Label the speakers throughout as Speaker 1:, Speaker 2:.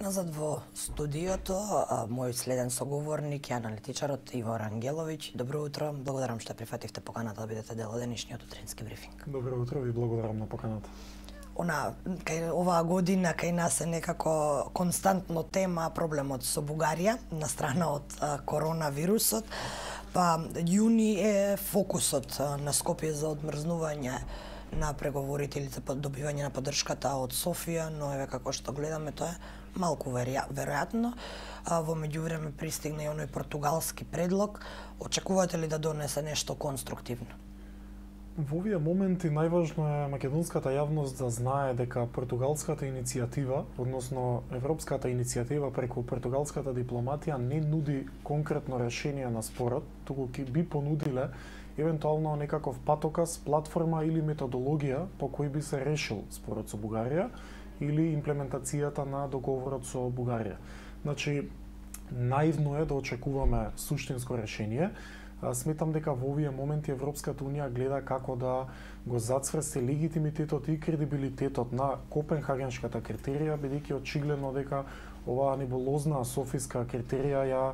Speaker 1: Назад во студиото, мој следен соговорник е аналитичарот Иво Рангеловиќ. Добро утро, благодарам што прифативте поканата да бидете дел од денешниот утрински брифинг.
Speaker 2: Добро утро и благодарам на поканата.
Speaker 1: Она, кај оваа година кај нас е некако константно тема проблемот со Бугарија на страна од коронавирусот. Па јуни е фокусот на Скопје за одмрзнување на преговорите или за добивање на поддршката од Софија, но еве како што гледаме тоа е малку веројатно. А, во меѓувреме пристигна и оној португалски предлог. Очекувате ли да донесе нешто конструктивно?
Speaker 2: Во овие моменти најважно е македонската јавност да знае дека португалската иницијатива, односно европската иницијатива преку португалската дипломатија не нуди конкретно решение на спорот, туку ќе би понудиле евентуално некаков патокас, платформа или методологија по кој би се решил спорот со Бугарија или имплементацијата на договорот со Бугарија. Значи, наивно е да очекуваме суштинско решение. Сметам дека во овие моменти Европската Унија гледа како да го зацврсти легитимитетот и кредибилитетот на Копенхагеншката критерија, бидејќи очигледно дека оваа небулозна софиска критерија ја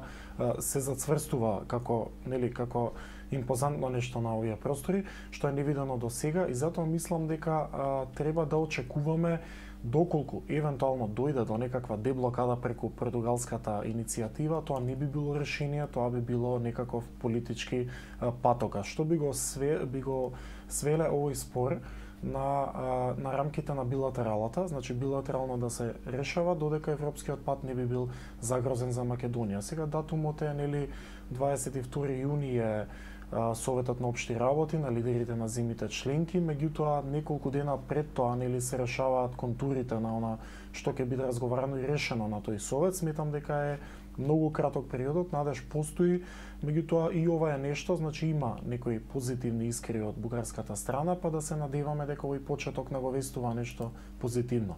Speaker 2: се зацврстува како нели како импозантно нешто на овие простори, што е невидено до сега и затоа мислам дека а, треба да очекуваме доколку евентуално дојде до некаква деблокада преку португалската иницијатива, тоа не би било решение, тоа би било некаков политички а, патока, што би го све, би го свеле овој спор на, на рамките на билатералата, значи билатерално да се решава додека европскиот пат не би бил загрозен за Македонија. Сега датумот е нели 22 јуни е Советот на општи работи на лидерите на земите членки, меѓутоа неколку дена пред тоа нели се решаваат контурите на она што ќе биде разговарано и решено на тој совет. Сметам дека е многу краток периодот, надеж постои, меѓутоа и ова е нешто, значи има некои позитивни искри од бугарската страна, па да се надеваме дека овој почеток наговестува нешто позитивно.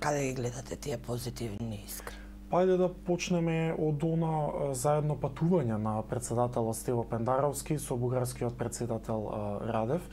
Speaker 1: Каде ги гледате тие позитивни искри?
Speaker 2: Пајде да почнеме од она заедно патување на председателот Стево Пендаровски со бугарскиот председател Радев.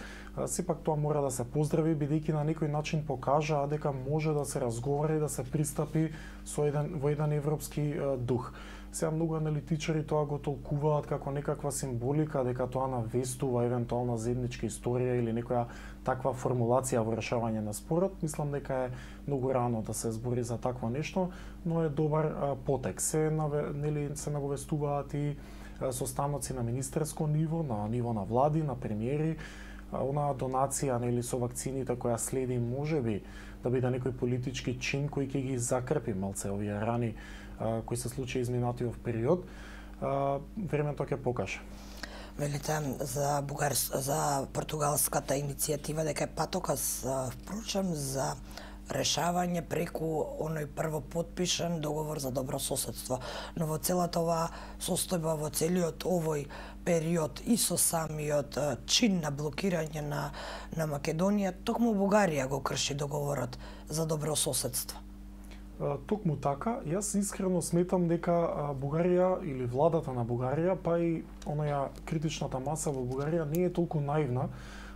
Speaker 2: Сепак тоа мора да се поздрави, бидејќи на некој начин покажа дека може да се разговара и да се пристапи со еден, во еден европски дух. Сега многу аналитичари тоа го толкуваат како некаква символика дека тоа навестува евентуална заедничка историја или некоја таква формулација во решавање на спорот. Мислам дека е многу рано да се збори за такво нешто, но е добар потек. Се нели се наговестуваат и состаноци на министерско ниво, на ниво на влади, на премиери, онаа донација нели со вакцините која следи можеби да биде некој политички чин кој ќе ги закрпи малце овие рани кои се случи изминатиот период, времето ќе покаже.
Speaker 1: Велите за бугар за португалската иницијатива дека е патоказ впрочем за решавање преку оној прво подпишан договор за добро соседство. Но во целата оваа состојба, во целиот овој период и со самиот чин на блокирање на, на Македонија, токму Бугарија го крши договорот за добро соседство.
Speaker 2: Токму така, јас искрено сметам дека Бугарија или владата на Бугарија, па и онаја критичната маса во Бугарија не е толку наивна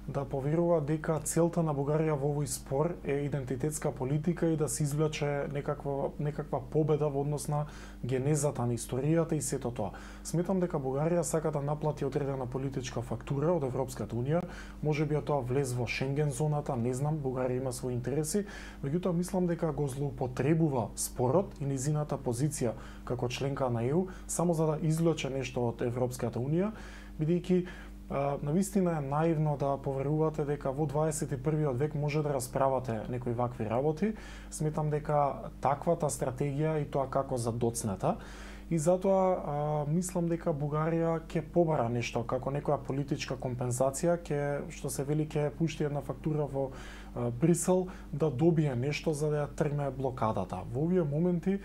Speaker 2: да поверува дека целта на Бугарија во овој спор е идентитетска политика и да се извлече некаква, некаква победа во однос на генезата на историјата и сето тоа. Сметам дека Бугарија сака да наплати одредена политичка фактура од Европската Унија, може би тоа влез во Шенген зоната, не знам, Бугарија има своји интереси, меѓутоа мислам дека го злоупотребува спорот и низината позиција како членка на ЕУ само за да извлече нешто од Европската Унија, бидејќи на вистина е наивно да поверувате дека во 21 век може да расправате некои вакви работи. Сметам дека таквата стратегија и тоа како задоцната и затоа а, мислам дека Бугарија ќе побара нешто како некоја политичка компензација, ќе што се вели ќе пушти една фактура во а, Брисел да добие нешто за да ја тргне блокадата. Во овие моменти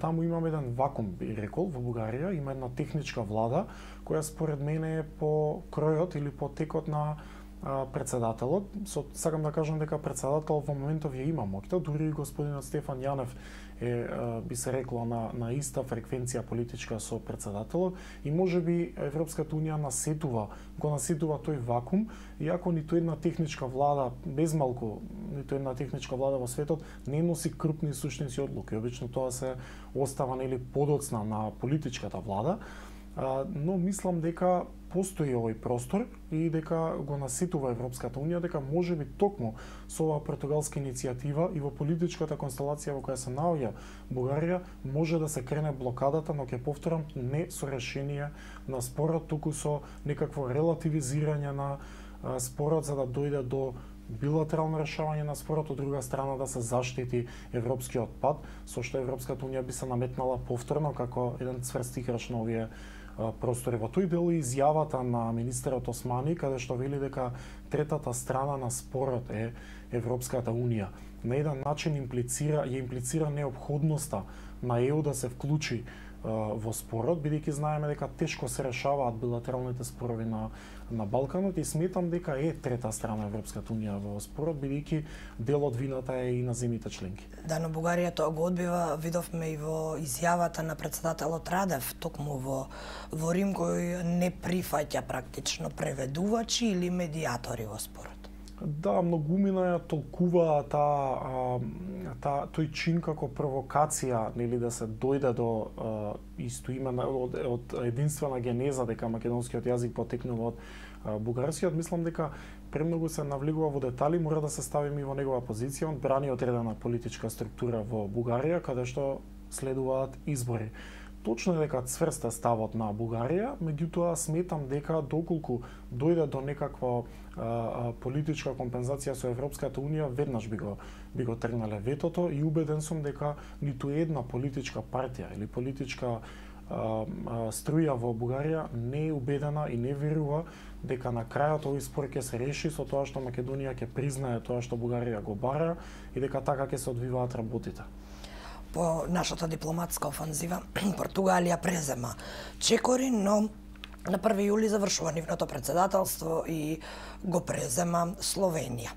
Speaker 2: таму имаме еден вакуум, би рекол, во Бугарија, има една техничка влада, која според мене е по кројот или по текот на председателот, со, сакам да кажам дека председател во моментов ја има моќта, дури и господинот Стефан Јанев е би се рекло на на иста фреквенција политичка со председателот и може би Европската унија насетува, го насетува тој вакуум, иако ниту една техничка влада, без малку, ниту една техничка влада во светот не носи крупни суштински одлуки. Обично тоа се остава нели подоцна на политичката влада, но мислам дека постои овој простор и дека го наситува Европската Унија, дека може би токму со оваа португалска иницијатива и во политичката констелација во која се наоѓа Бугарија, може да се крене блокадата, но ќе повторам, не со решение на спорот, туку со некакво релативизирање на спорот за да дојде до билатерално решавање на спорот, од друга страна да се заштити европскиот пат, со што Европската Унија би се наметнала повторно како еден цврст играч на овие простори. Во тој дел изјавата на министерот Османи, каде што вели дека третата страна на спорот е Европската Унија. На еден начин имплицира, ја имплицира необходноста на ЕУ да се вклучи во спорот, бидејќи знаеме дека тешко се решаваат билатералните спорови на на Балканот и сметам дека е трета страна Европската унија во спорот, бидејќи дел од вината е и на земите членки.
Speaker 1: Да, но Бугарија тоа го одбива, видовме и во изјавата на председателот Радев, токму во, во Рим, кој не прифаќа практично преведувачи или медиатори во спорот.
Speaker 2: Да, многумина ја толкува таа та, тој чин како провокација, нели да се дојде до а, истоимена од, од единствена генеза дека македонскиот јазик потекнува од а, бугарскиот, мислам дека премногу се навлегува во детали, мора да се ставиме во негова позиција, он брани одредена политичка структура во Бугарија, каде што следуваат избори. Точно е дека цврста ставот на Бугарија, меѓутоа сметам дека доколку дојде до некаква а, политичка компензација со Европската унија, веднаш би го би го тргнале ветото и убеден сум дека ниту една политичка партија или политичка струја во Бугарија не е убедена и не верува дека на крајот овој спор ќе се реши со тоа што Македонија ќе признае тоа што Бугарија го бара и дека така ќе се одвиваат работите
Speaker 1: по нашата дипломатска офанзива Португалија презема чекори, но на 1 јули завршува нивното председателство и го презема Словенија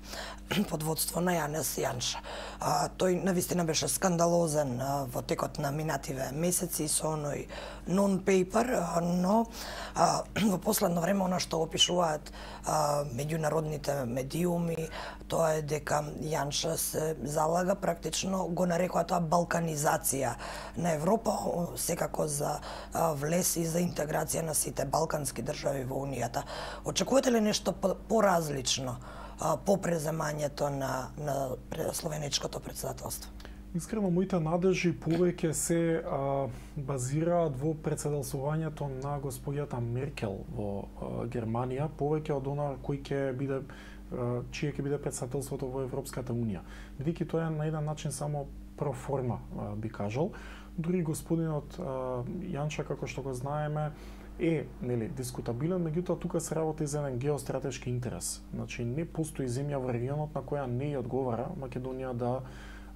Speaker 1: под водство на Јанес Јанша. А, тој навистина беше скандалозен а, во текот на минативе месеци со оној нон-пейпер, но а, во последно време она што опишуваат а, меѓународните медиуми, тоа е дека Јанша се залага практично го нарекува тоа балканизација на Европа, секако за а, влез и за интеграција на сите балкански држави во Унијата. Очекувате ли нешто поразлично? по преземањето на, на словеничкото председателство?
Speaker 2: Искрено, моите надежи повеќе се а, базираат во председателствувањето на господјата Меркел во а, Германија, повеќе од она кој ќе биде а, чие ќе биде председателството во Европската унија. Бидејќи тоа е на еден начин само проформа, би кажал. Дури господинот а, Јанча, како што го знаеме, е нели дискутабилен, меѓутоа тука се работи за еден геостратешки интерес. Значи не постои земја во регионот на која не ја одговара Македонија да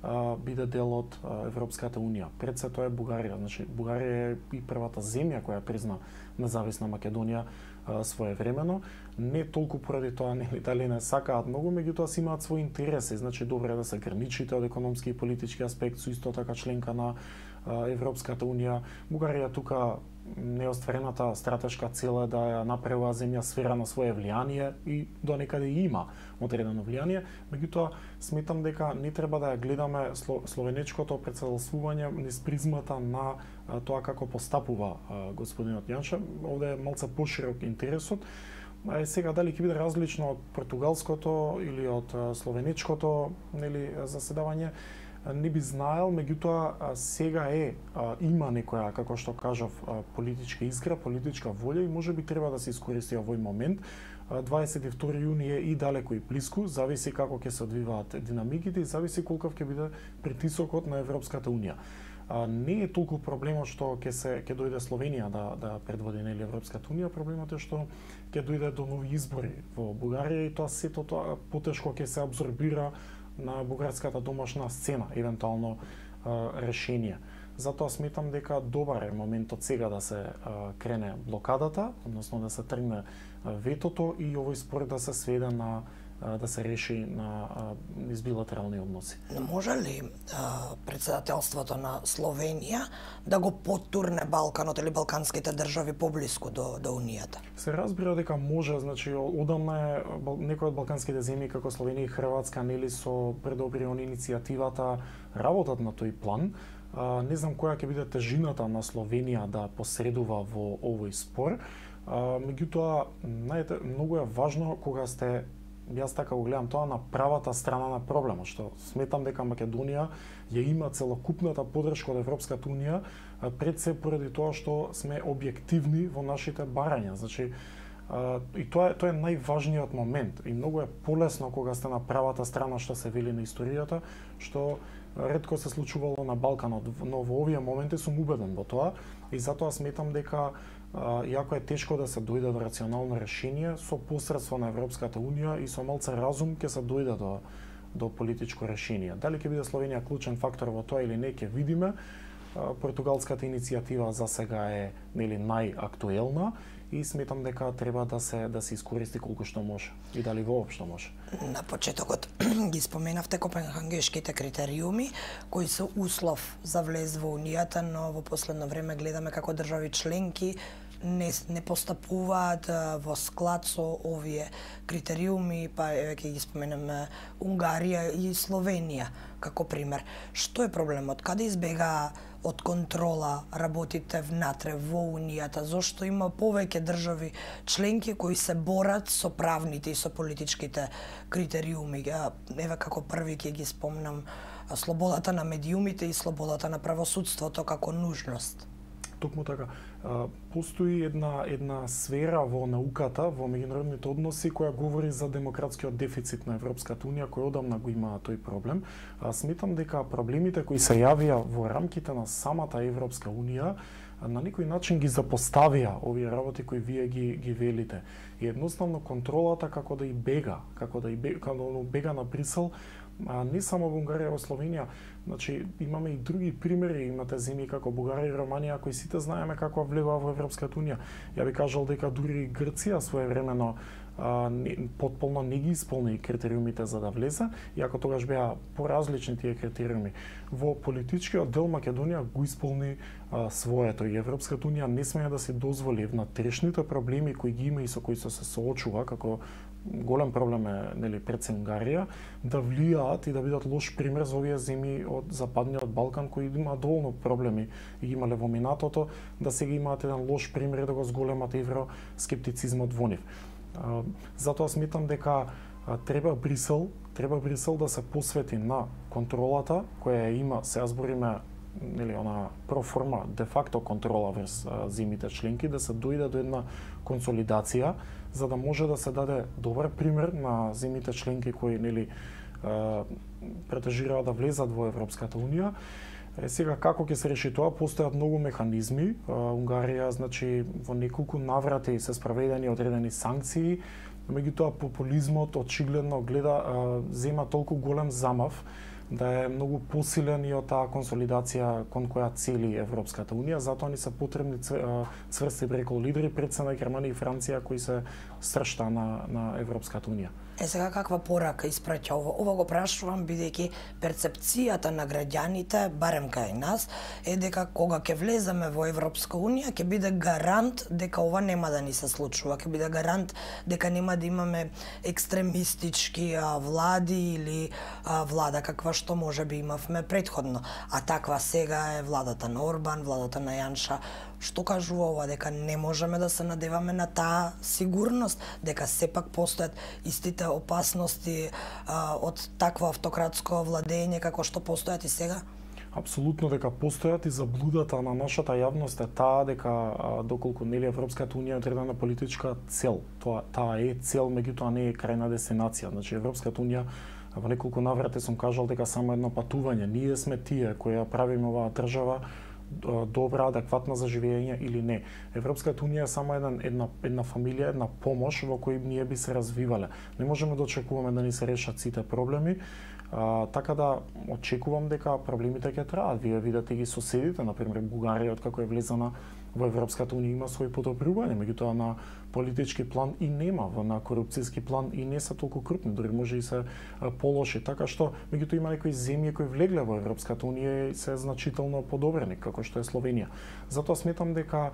Speaker 2: а, биде дел од а, Европската унија. Пред се тоа е Бугарија. Значи Бугарија е и првата земја која призна независна Македонија а, своевремено. Не толку поради тоа нели дали не сакаат многу, меѓутоа си имаат своји интереси. Значи добро е да се граничите од економски и политички аспект, со исто така членка на Европската унија. Бугарија тука неостварената стратешка цел е да ја направи земја сфера на свое влијание и до некаде има одредено влијание, меѓутоа сметам дека не треба да ја гледаме словенечкото председалствување низ призмата на тоа како постапува господинот Јанша. Овде е малце поширок интересот. А е сега дали ќе биде различно од португалското или од словенечкото нели заседавање, не би знаел, меѓутоа сега е има некоја како што кажав политичка искра, политичка волја и може би треба да се искористи овој момент. 22 јуни е и далеко и блиску, зависи како ќе се одвиваат динамиките и зависи колков ќе биде притисокот на Европската унија. Не е толку проблемот што ќе се ќе дојде Словенија да да предводи нели Европската унија, проблемот е што ќе дојде до нови избори во Бугарија и тоа сето тоа потешко ќе се абсорбира на бугарската домашна сцена, евентуално решение. Затоа сметам дека добар е моментот сега да се крене блокадата, односно да се тргне ветото и овој спор да се сведе на да се реши на низ билатерални односи.
Speaker 1: Може ли а, председателството на Словенија да го потурне Балканот или балканските држави поблиску до до унијата?
Speaker 2: Се разбира дека може, значи одамна е некои од балканските земји како Словенија и Хрватска нели со предобри он иницијативата работат на тој план. А, не знам која ќе биде тежината на Словенија да посредува во овој спор. А, меѓутоа, знаете, многу е важно кога сте јас така го гледам тоа на правата страна на проблемот, што сметам дека Македонија ја има целокупната подршка од Европската унија пред се поради тоа што сме објективни во нашите барања. Значи, и тоа е тоа е најважниот момент и многу е полесно кога сте на правата страна што се вели на историјата, што ретко се случувало на Балканот, но во овие моменти сум убеден во тоа и затоа сметам дека јако е тешко да се дојде до рационално решение, со посредство на Европската Унија и со малце разум ќе се дојде до до политичко решение. Дали ќе биде Словенија клучен фактор во тоа или не, ќе видиме. Португалската иницијатива за сега е нели најактуелна и сметам дека треба да се да се искористи колку што може и дали воопшто може.
Speaker 1: На почетокот ги споменавте копенхагешките критериуми кои се услов за влез во унијата, но во последно време гледаме како држави членки не, не постапуваат во склад со овие критериуми, па еве ќе ги споменеме Унгарија и Словенија како пример. Што е проблемот? Каде избега од контрола работите внатре во Унијата? Зошто има повеќе држави членки кои се борат со правните и со политичките критериуми? Еве како први ќе ги спомнам слободата на медиумите и слободата на правосудството како нужност.
Speaker 2: Токму така постои една една сфера во науката, во меѓународните односи која говори за демократскиот дефицит на Европската унија кој одамна го има тој проблем. А, сметам дека проблемите кои се јавија во рамките на самата Европска унија на некој начин ги запоставија овие работи кои вие ги ги велите. И едноставно контролата како да и бега, како да и бега, како да бега на Брисел, а не само во Унгарија, во Словенија, значи имаме и други примери, имате земји како Бугарија и Романија кои сите знаеме како влегува во Европската унија. Ја би кажал дека дури Грција своевремено времено потполно не ги исполни критериумите за да влезе, иако тогаш беа поразлични тие критериуми. Во политичкиот дел Македонија го исполни а, своето и Европската унија не смее да се дозволи трешните проблеми кои ги има и со кои се соочува како голем проблем е нели пред Сенгарија, да влијаат и да бидат лош пример за овие земји од западниот Балкан кои имаат доволно проблеми и имале во минатото да сега имаат еден лош пример да го зголемат евроскептицизмот во нив. Затоа сметам дека треба Брисел, треба Брисел да се посвети на контролата која има, се збориме нели она проформа де факто контрола врз земите членки да се дојде до една консолидација за да може да се даде добар пример на земите членки кои нели претежираат да влезат во Европската унија. Е, сега како ќе се реши тоа? Постојат многу механизми. Унгарија, значи, во неколку наврати се спроведени одредени санкции, меѓутоа популизмот очигледно гледа зема толку голем замав да е многу посилен и од таа консолидација кон која цели Европската Унија, затоа ни се потребни цврсти брекол лидери пред се на Германија и Франција кои се сршта на, на Европската Унија.
Speaker 1: Е сега каква порака испраќа ова? Ова го прашувам бидејќи перцепцијата на граѓаните, барем кај нас, е дека кога ќе влеземе во Европска унија ќе биде гарант дека ова нема да ни се случува, ќе биде гарант дека нема да имаме екстремистички а, влади или а, влада каква што може би имавме предходно. А таква сега е владата на Орбан, владата на Јанша, што кажува ова дека не можеме да се надеваме на таа сигурност дека сепак постојат истите опасности а, од такво автократско владење како што постојат и сега?
Speaker 2: Апсолутно дека постојат и заблудата на нашата јавност е таа дека а, доколку нели Европската унија е одредена политичка цел, тоа таа е цел, меѓутоа не е крајна дестинација. Значи Европската унија во неколку наврати сум кажал дека само едно патување, ние сме тие кои ја правиме оваа држава добра, адекватна за живење или не. Европската унија е само една, една, една фамилија, една помош во кој ние би се развивале. Не можеме да очекуваме да ни се решат сите проблеми, А, така да очекувам дека проблемите ќе траат. Вие видите ги соседите, на пример Бугарија, откако е влезена во Европската унија има своји подобрувања, меѓутоа на политички план и нема, во на корупцијски план и не се толку крупни, дури може и се полоши, така што меѓутоа има некои земји кои влегле во Европската унија и се значително подобрени, како што е Словенија. Затоа сметам дека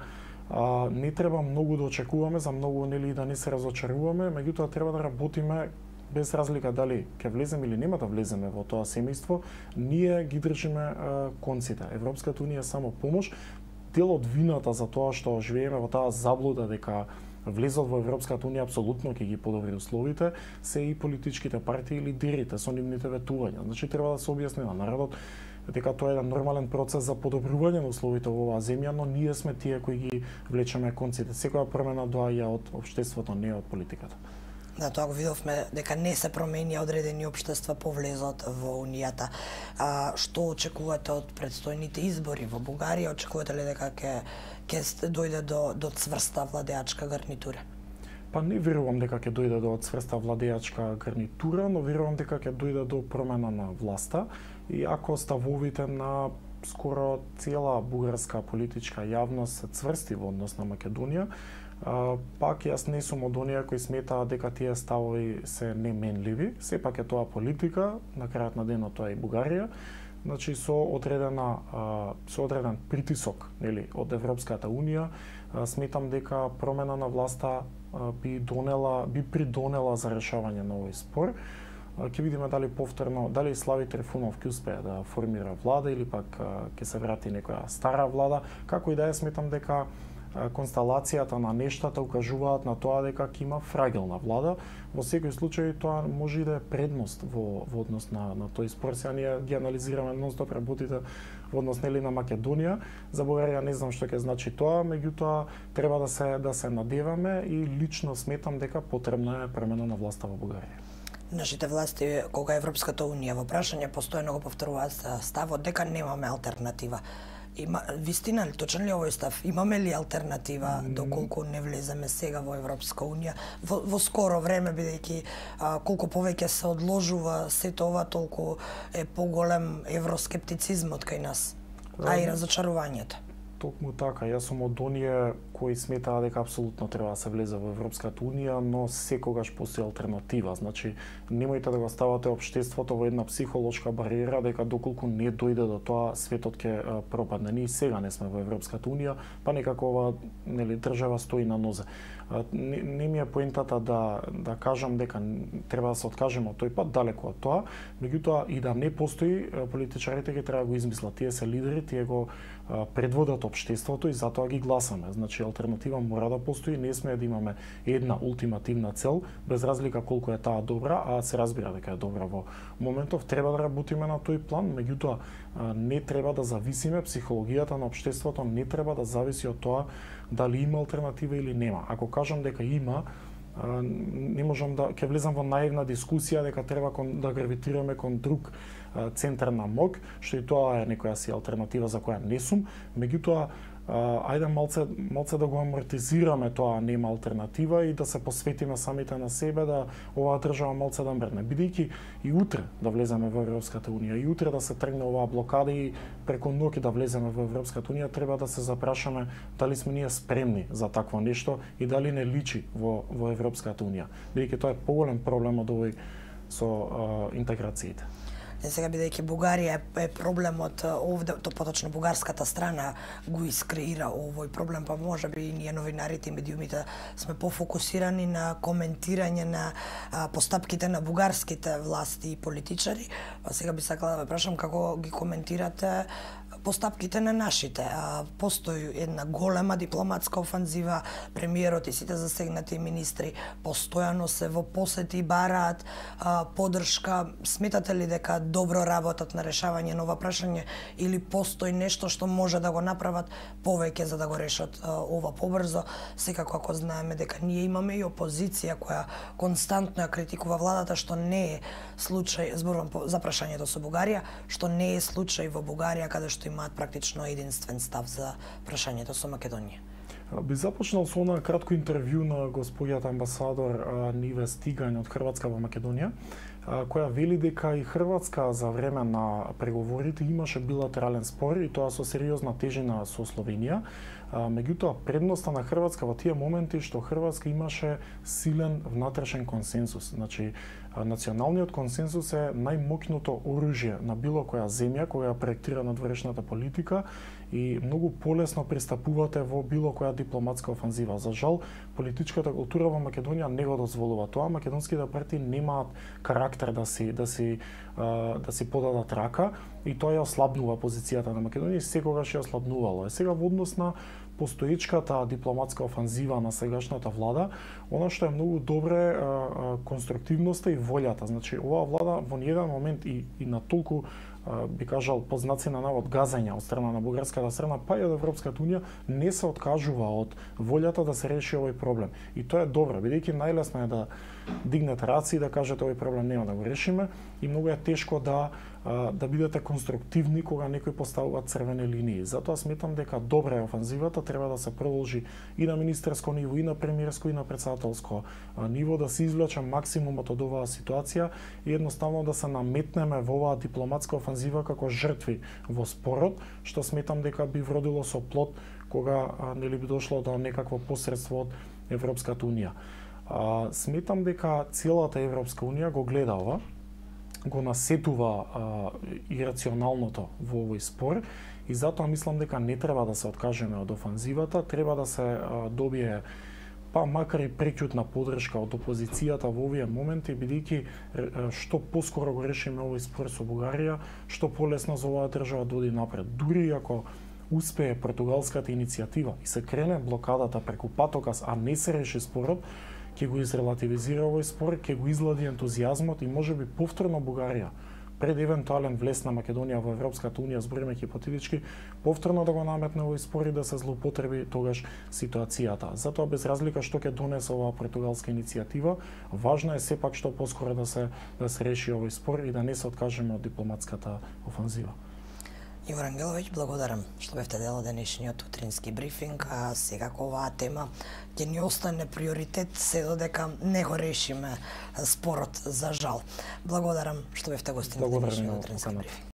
Speaker 2: а, не треба многу да очекуваме, за многу нели да не се разочаруваме, меѓутоа треба да работиме без разлика дали ќе влеземе или нема да влеземе во тоа семејство, ние ги држиме конците. Европската унија е само помош. Дел од вината за тоа што живееме во таа заблуда дека влезот во Европската унија апсолутно ќе ги подобри условите, се и политичките партии и лидерите со нивните ветувања. Значи треба да се објасни на народот дека тоа е еден нормален процес за подобрување на условите во оваа земја, но ние сме тие кои ги влечеме конците. Секоја промена доаѓа од општеството, не од политиката.
Speaker 1: На тоа го видовме дека не се промени одредени општества по влезот во Унијата. А, што очекувате од предстојните избори во Бугарија? Очекувате ли дека ќе ќе дојде до до цврста владеачка гарнитура?
Speaker 2: Па не верувам дека ќе дојде до цврста владеачка гарнитура, но верувам дека ќе дојде до промена на власта и ако ставовите на скоро цела бугарска политичка јавност се цврсти во однос на Македонија, А, пак јас не сум од оние кои сметаа дека тие ставови се неменливи, сепак е тоа политика, на крајот на денот тоа е и Бугарија, значи со одредена со одреден притисок, нели, од Европската унија, сметам дека промена на власта би донела би придонела за решавање на овој спор. Ќе видиме дали повторно, дали Слави Трифунов ќе успее да формира влада или пак ќе се врати некоја стара влада. Како и да ја сметам дека констелацијата на нештата укажуваат на тоа дека ќе има фрагилна влада. Во секој случај тоа може и да е предност во, во однос на, на тој спор. Сега ние ги анализираме нон-стоп работите во однос нели на Македонија. За Бугарија не знам што ќе значи тоа, меѓутоа треба да се да се надеваме и лично сметам дека потребна е премена на власта во Бугарија.
Speaker 1: Нашите власти, кога Европската Унија во прашање постојано го повторуваат ставот дека немаме алтернатива Има вистина ли точен ли овој став? Имаме ли алтернатива доколку не влеземе сега во Европска унија во, во скоро време бидејќи колку повеќе се одложува сето ова толку е поголем евроскептицизмот кај нас, а и разочарувањето.
Speaker 2: Токму така, јас сум од оние кои сметаа дека апсолутно треба да се влезе во Европската унија, но секогаш постои алтернатива. Значи, немојте да го ставате општеството во една психолошка бариера дека доколку не дојде до тоа светот ќе пропадне. Ние сега не сме во Европската унија, па некако ова нели држава стои на нозе. Не, не ми е поентата да да кажам дека треба да се откажеме од тој пат, далеку од тоа, меѓутоа и да не постои политичарите ќе треба да го измислат. Тие се лидери, тие го предводат општеството и затоа ги гласаме. Значи алтернатива мора да постои, не сме да имаме една ултимативна цел, без разлика колку е таа добра, а се разбира дека е добра во моментов треба да работиме на тој план, меѓутоа не треба да зависиме психологијата на општеството не треба да зависи од тоа дали има алтернатива или нема. Ако кажам дека има, не можам да ќе влезам во наивна дискусија дека треба кон, да гравитираме кон друг центар на МОК, што и тоа е некоја си алтернатива за која не сум, меѓутоа ајде малце малце да го амортизираме тоа нема алтернатива и да се посветиме самите на себе да оваа држава малце да мрдне бидејќи и утре да влеземе во Европската унија и утре да се тргне оваа блокада и преку ноќ да влеземе во Европската унија треба да се запрашаме дали сме ние спремни за такво нешто и дали не личи во во Европската унија бидејќи тоа е поголем проблем од овој со а, интеграциите.
Speaker 1: Е, сега бидејќи Бугарија е, проблемот овде, то поточно бугарската страна го искреира овој проблем, па може би и ние новинарите и медиумите сме пофокусирани на коментирање на а, постапките на бугарските власти и политичари. Па сега би сакала да ве прашам како ги коментирате постапките на нашите. А, постои една голема дипломатска офанзива, премиерот и сите засегнати министри постојано се во посети бараат а, подршка. Сметате ли дека добро работат на решавање на ова прашање или постои нешто што може да го направат повеќе за да го решат а, ова побрзо? Секако ако знаеме дека ние имаме и опозиција која константно ја критикува владата што не е случај, зборувам за прашањето со Бугарија, што не е случај во Бугарија каде што има имаат практично единствен став за прашањето со Македонија.
Speaker 2: Би започнал со она кратко интервју на господјата амбасадор Ниве Стигање од Хрватска во Македонија, која вели дека и Хрватска за време на преговорите имаше билатерален спор и тоа со сериозна тежина со Словенија. Меѓутоа, предноста на Хрватска во тие моменти што Хрватска имаше силен внатрешен консенсус. Значи, националниот консенсус е најмокното оружје на било која земја која проектира надворешната политика и многу полесно пристапувате во било која дипломатска офанзива. За жал, политичката култура во Македонија не го дозволува тоа. Македонските партии немаат карактер да си да си да си подадат рака и тоа ја ослабнува позицијата на Македонија и секогаш ја ослабнувало. Е сега во однос на постоечката дипломатска офанзива на сегашната влада, она што е многу добре конструктивноста и волјата. Значи, оваа влада во ниједен момент и, и на толку би кажал познаци на навод газања од страна на бугарската страна па и од Европската унија не се откажува од волјата да се реши овој проблем. И тоа е добро, бидејќи најлесно е да дигнете раци и да кажете овој проблем нема да го решиме и многу е тешко да да бидете конструктивни кога некој поставува црвени линии. Затоа сметам дека добра е офанзивата, треба да се продолжи и на министерско ниво, и на премиерско, и на председателско ниво, да се извлече максимумот од оваа ситуација и едноставно да се наметнеме во оваа дипломатска офанзива како жртви во спорот, што сметам дека би вродило со плод кога нели би дошло до некакво посредство од Европската унија. А, сметам дека целата Европска унија го гледа ова, го насетува а, ирационалното во овој спор и затоа мислам дека не треба да се откажеме од офанзивата, треба да се а, добие па макар и прекјутна подршка од опозицијата во овие моменти, бидејќи што поскоро го решиме овој спор со Бугарија, што полесно за оваа држава доди напред. Дури ако успее португалската иницијатива и се крене блокадата преку патокас, а не се реши спорот, ќе го изрелативизира овој спор, ќе го излади ентузијазмот и можеби повторно Бугарија пред евентуален влез на Македонија во Европската унија, збориме хипотетички, повторно да го наметне овој спор и да се злоупотреби тогаш ситуацијата. Затоа без разлика што ќе донесе оваа португалска иницијатива, важно е сепак што поскоро да се да се реши овој спор и да не се откажеме од дипломатската офанзива.
Speaker 1: Ивор Ангеловиќ, благодарам што бевте дел од денешниот утрински брифинг, а секако оваа тема ќе ни остане приоритет се додека не го решиме спорот за жал. Благодарам што бевте гостин на денешниот утрински брифинг.